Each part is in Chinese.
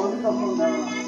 我这个风筝啊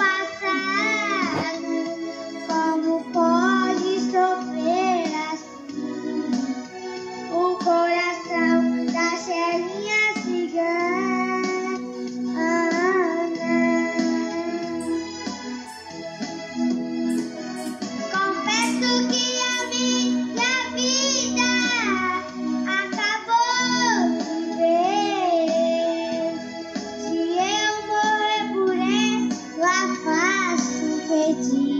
найди.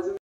fazendo